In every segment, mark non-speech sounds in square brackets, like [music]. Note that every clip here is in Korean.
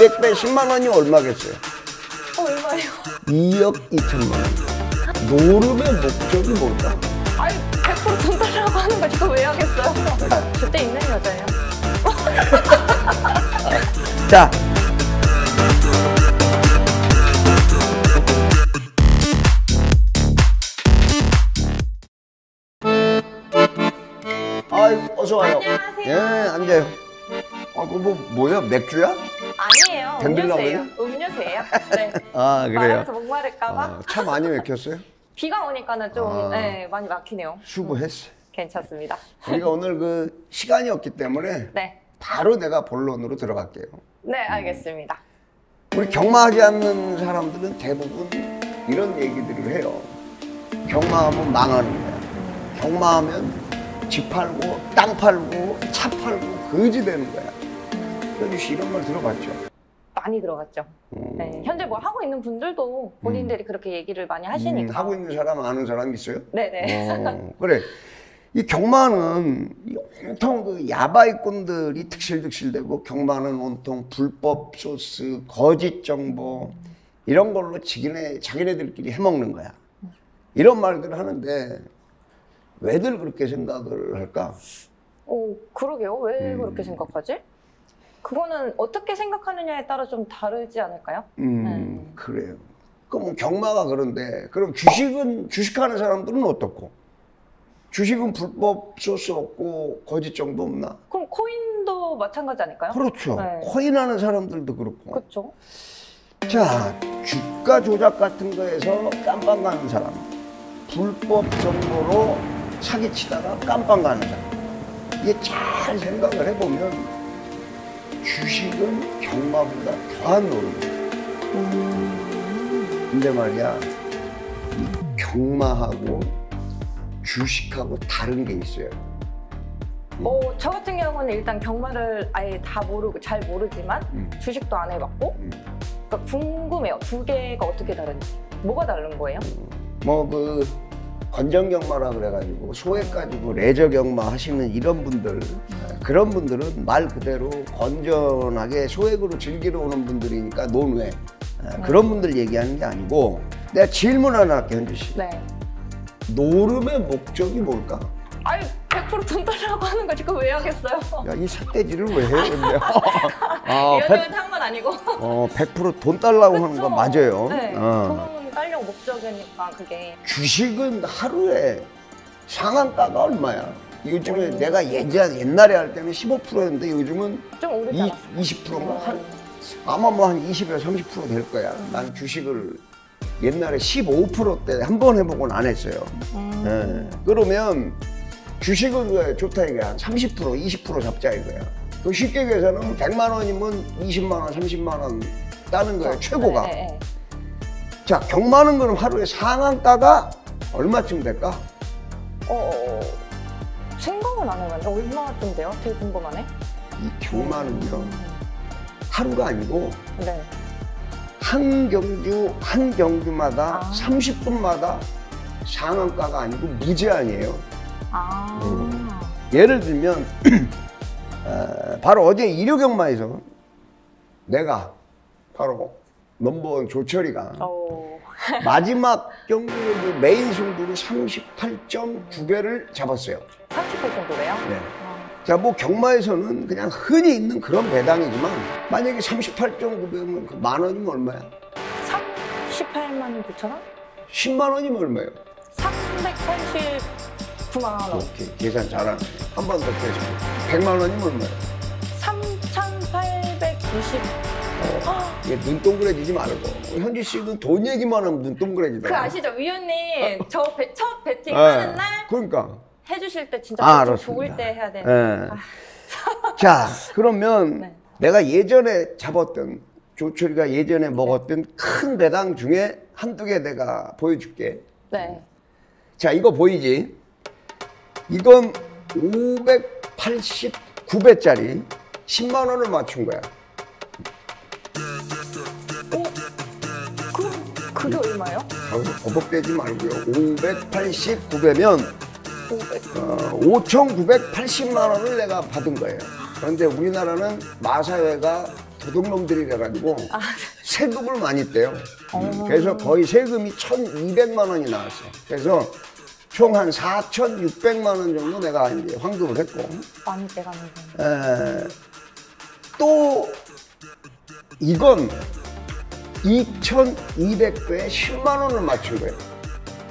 맥배 10만 원이 얼마겠어요? 어, 얼마예요? 2억 2천만 원. 노름의 목적이 뭘까? 아니, 100%돈 달라고 하는 거 지금 왜 하겠어요? 그때 있는 여자예요. [laughs] 자. 아이 어서 와요. 안녕하세요. 예, 앉아요. 아, 그거 뭐 뭐야? 맥주야? 아니에요. 음료수예요. 음료수예요. 네. [laughs] 아, 그래요. 목마를까봐. 아, 차 많이 맥혔어요? [laughs] 비가 오니까는 좀 아. 네, 많이 막히네요. 수고했어. 괜찮습니다. 우리가 [laughs] 오늘 그 시간이 없기 때문에 네. 바로 내가 본론으로 들어갈게요. 네, 알겠습니다. 우리 경마하지 않는 사람들은 대부분 이런 얘기들을 해요. 경마하면 망하는 거야. 경마하면 집 팔고 땅 팔고 차 팔고 거지 되는 거야. 현주 씨 이런 말 들어봤죠? 많이 들어갔죠. 음. 네. 현재 뭐 하고 있는 분들도 본인들이 그렇게 얘기를 많이 하시니까. 음, 하고 있는 사람 아는 사람 있어요? 네네. 어, 그래. 이 경마는 이 온통 그 야바이꾼들이 득실득실대고 경마는 온통 불법 소스, 거짓 정보 이런 걸로 지기네 자기네들끼리 해먹는 거야. 이런 말들을 하는데 왜들 그렇게 생각을 할까? 오, 그러게요. 왜 음. 그렇게 생각하지? 그거는 어떻게 생각하느냐에 따라 좀 다르지 않을까요? 음, 음. 그래요. 그럼 경마가 그런데 그럼 주식은 주식하는 사람들은 어떻고? 주식은 불법 소스 없고 거짓 정보 없나? 그럼 코인도 마찬가지 아닐까요? 그렇죠. 네. 코인 하는 사람들도 그렇고. 그렇죠. 자, 주가 조작 같은 거에서 깜빵 가는 사람, 불법 정보로 사기치다가 깜빵 가는 사람. 이게 잘 생각을 해보면 주식은 경마보다 더한 노름이에요. 근데 말이야, 이 경마하고 주식하고 다른 게 있어요. 어, 저 같은 경우는 일단 경마를 아예 다 모르고 잘 모르지만 음. 주식도 안 해봤고 음. 그러니까 궁금해요. 두 개가 어떻게 다른지. 뭐가 다른 거예요? 뭐 그 건전 경마라 그래가지고 소액 가지고 레저 경마 하시는 이런 분들 그런 분들은 말 그대로 건전하게 소액으로 즐기러 오는 분들이니까 논외 아, 그런 분들 얘기하는 게 아니고 내가 질문 하나 할게 현주 씨 네. 노름의 목적이 뭘까? 아유, 100%돈 달라고 하는 거 지금 왜 하겠어요? 야이 삿대질을 왜 해? 근데 [laughs] 아, 이런 100, 건 상관 아니고. 어, 100%돈 달라고 하는 거 그쵸? 맞아요. 네. 어. 돈 달려고 목적이니까 그게. 주식은 하루에 상한가가 얼마야? 요즘에 내가 예전 옛날에 할 때는 15%였는데 요즘은 좀 오르지 이, 않았어요? 20%인가 한 아마 뭐 한 20에서 30%될 거야. 난 주식을 옛날에 15%대 한 번 해보고는 안 했어요. 음. 예. 그러면 주식은 왜 좋다 이거야. 한30% 20% 잡자 이거야. 그 쉽게 계산하면 100만 원이면 20만 원, 30만 원 따는 거야 최고가. 네, 네, 자 경마는 그럼 하루에 상한가가 얼마쯤 될까? 어, 어, 생각은 안 해봤는데 얼마쯤 돼요? 되게 궁금하네. 이 경마는요 하루가 아니고 네. 한 경주 한 경주마다 아. 30분마다 상한가가 아니고 무제한이에요. 아. 음. 예를 들면 [clears throat] 어, 바로 어제 일요경마에서 내가 바로 넘버원 조철이가 어. 마지막 경주의 그 메인 승부로 38.9배를 잡았어요. 30분 정도래요? 네. 아. 자, 뭐 경마에서는 그냥 흔히 있는 그런 배당이지만 만약에 38.9배면 그만 원이면 얼마야? 38만 9천 원? 10만 원이면 얼마예요? 389만 원. 오케이, 계산 잘하네. 한 번더 빼줘. 100만 원이면 얼마예요? 3,890. 어, 이게 눈 동그래지지 말고. 현지 씨는 돈 얘기만 하면 눈 동그래지더라. 그 아시죠? 위원님, 저첫 배팅 예. 하는 날 그러니까. 해주실 때 진짜 아. 좋을 때 해야 되는. 예. [laughs] 자, 그러면 네. 내가 예전에 잡았던 조철이가 예전에 먹었던 큰 배당 중에 한두 개 내가 보여줄게. 네. 자, 이거 보이지? 이건 589배짜리 10만 원을 맞춘 거야. 그, 그게 얼마예요? 거기서 버벅대지 말고요. 589배면 500. 어, 5,980만 원을 내가 받은 거예요. 그런데 우리나라는 마사회가 도둑놈들이라 가지고 아. 세금을 많이 떼요. 어. 그래서 거의 세금이 1,200만 원이 나왔어요. 그래서 총 한 4,600만 원 정도 내가 이제 환급을 했고 많이 떼가는 거. 에, 또 이건 2,200배에 10만 원을 맞춘 거예요.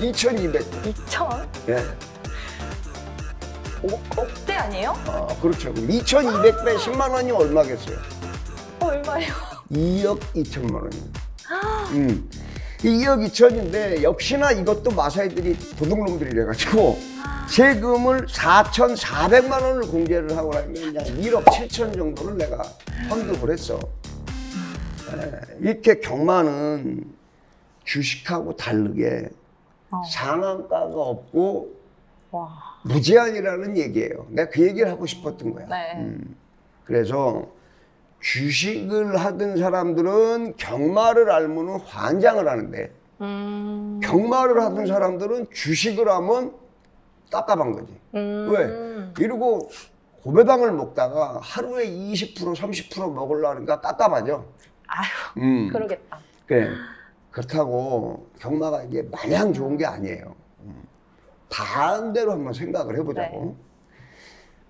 2,200. 2천? 예. 억, 억대 아니에요? 아, 그렇죠. 2,200배 10만 원이 얼마겠어요? 어, 얼마예요? 2억 2천만 원입니다. 음. 2억 2천인데 역시나 이것도 마사이들이 도둑놈들이 래 가지고 세금을 4,400만 원을 공제를 하고 나면 그냥 1억 7천 정도를 내가 환급을 했어. 에, 이렇게 경마는 주식하고 다르게 어. 상한가가 없고 와. 무제한이라는 얘기예요. 내가 그 얘기를 하고 싶었던 거야. 네. 음. 그래서 주식을 하던 사람들은 경마를 알면은 환장을 하는데 음. 경마를 하던 사람들은 주식을 하면 깝깝한 거지. 음. 왜? 이러고 고배당을 먹다가 하루에 20% 30% 먹으려니까 깝깝하죠. 아유, 음. 그러겠다. 그래. 그렇다고 경마가 이게 마냥 좋은 게 아니에요. 음. 반대로 한번 생각을 해보자고.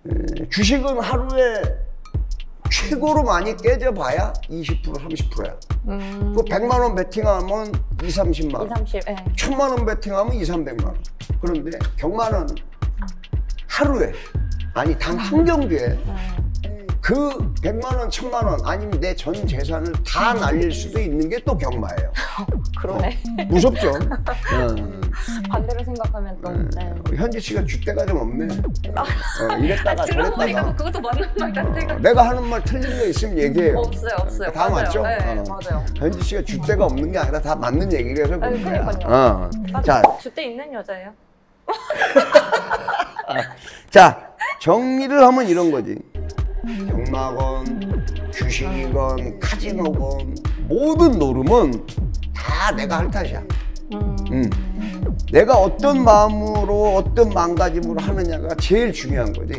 에, 주식은 하루에 최고로 많이 깨져봐야 20% 30%야. 음. 그 100만 원 베팅하면 2, 30만 2, 원. 30, 예. 1000만 원 베팅하면 2, 300만 원. 그런데 경마는 하루에 아니 단 한 경주에 음. 그 100만 원, 1000만 원 아니면 내 전 재산을 다 날릴 수도 있는 게 또 경마예요. [laughs] 그러네. 무섭죠? 어. [laughs] 반대로 생각하면 또. 네. 어, 현지 씨가 줏대가 좀 없네. 어, 이랬다가 들어보니까 저랬다가. 그것도 맞는 말 같아요. 어, 내가 하는 말 틀린 거 있으면 얘기해요. 없어요, 없어요. 다 맞아요. 맞죠? 네, 어. 맞아요. 현지 씨가 줏대가 없는 게 아니라 다 맞는 얘기라서 그런 거야. 어. 자, 자, 주대 있는 여자예요. [laughs] 자, 정리를 하면 이런 거지. 경마건, 주식이건, 카지노건, 모든 노름은 다 내가 할 탓이야. 음. 음. 내가 어떤 마음으로, 어떤 마음가짐으로 하느냐가 제일 중요한 거지.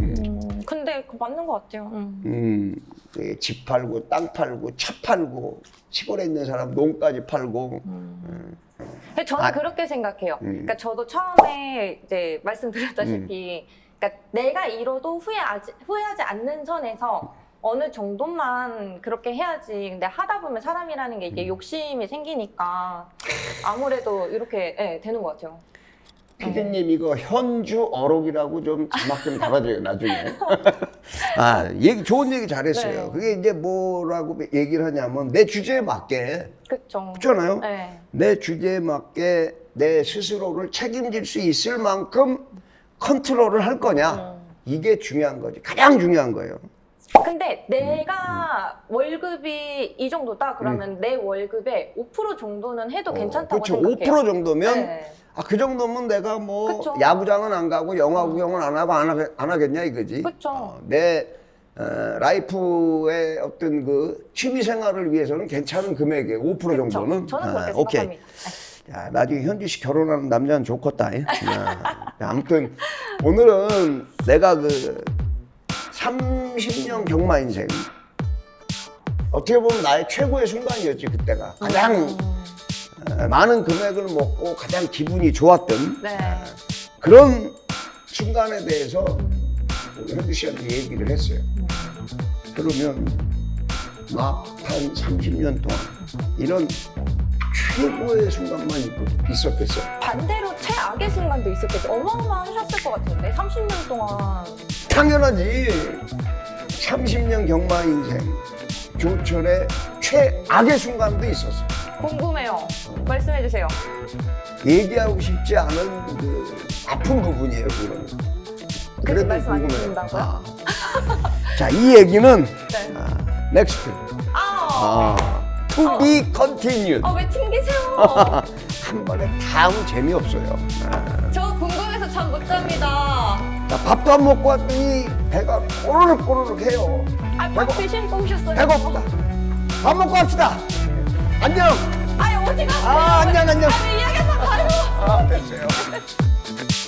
음, 근데 그 맞는 것 같아요. 음. 음, 그집 팔고, 땅 팔고, 차 팔고, 시골에 있는 사람 농까지 팔고. 근데 저는 아. 그렇게 생각해요. 음. 그러니까 저도 처음에 이제 말씀드렸다시피, 그러니까 내가 잃어도 후회하지, 후회하지 않는 선에서 어느 정도만 그렇게 해야지. 근데 하다 보면 사람이라는 게 이게 음. 욕심이 생기니까 아무래도 이렇게 예, 되는 것 같아요. 피디님 이거 현주 어록이라고 좀 자막 좀 [laughs] 달아줘요 나중에. [laughs] 아 얘기 좋은 얘기 잘했어요. 네. 그게 이제 뭐라고 얘기를 하냐면 내 주제에 맞게 그렇죠. 그렇잖아요. 네. 내 주제에 맞게 내 스스로를 책임질 수 있을 만큼 컨트롤을 할 거냐 음. 이게 중요한 거지 가장 중요한 거예요. 근데 내가 월급이 이 정도다 그러면 내 월급의 5% 정도는 해도 괜찮다고 음. 그렇죠. 생각해요. 5% 정도면 네. 아, 그 정도면 내가 뭐 그쵸. 야구장은 안 가고 영화 구경은 안 하고 안, 하겠, 안 하겠냐 이거지. 그쵸. 어, 내 어, life의 어떤 그 취미 생활을 위해서는 괜찮은 금액이에요. 5% 그쵸. 정도는. 저는 아, 그렇게 오케이. 생각합니다. 네. 야, 나중에 현주 씨 결혼하는 남자는 좋겠다. 예? 야, 아무튼 오늘은 내가 그 30년 경마 인생 어떻게 보면 나의 최고의 순간이었지 그때가 가장 음. 어, 많은 금액을 먹고 가장 기분이 좋았던 네. 그런 순간에 대해서 현주 씨한테 얘기를 했어요. 그러면 막한 30년 동안 이런 최고의 순간만 있- 있었겠어. 반대로 최악의 순간도 있었겠죠. 어마어마하셨을 것 같은데 30년 동안 당연하지. 30년 경마 인생 조철의 최악의 순간도 있었어. 궁금해요. 말씀해 주세요. 얘기하고 싶지 않은 그 아픈 부분이에요, 그거는. 그래서 말씀 안. 해주신다고요? 아. 자, 이 얘기는 [laughs] 네. 아, next. 아, 아, to be continued. 아, 왜 튕기세요? [laughs] 한 번에 다 하면 재미없어요. 아, 저 궁금해서 잠 못 잡니다. 나 밥도 안 먹고 왔더니 배가 꼬르륵 꼬르륵 해요. 아, 밥 드시니까 오셨어요. 배고프다. 밥 먹고 합시다. 안녕. 아니, 어디 가세요? 아, 안녕, 안녕. 아니, 이야기하다 가요. 아, 됐어요. [laughs]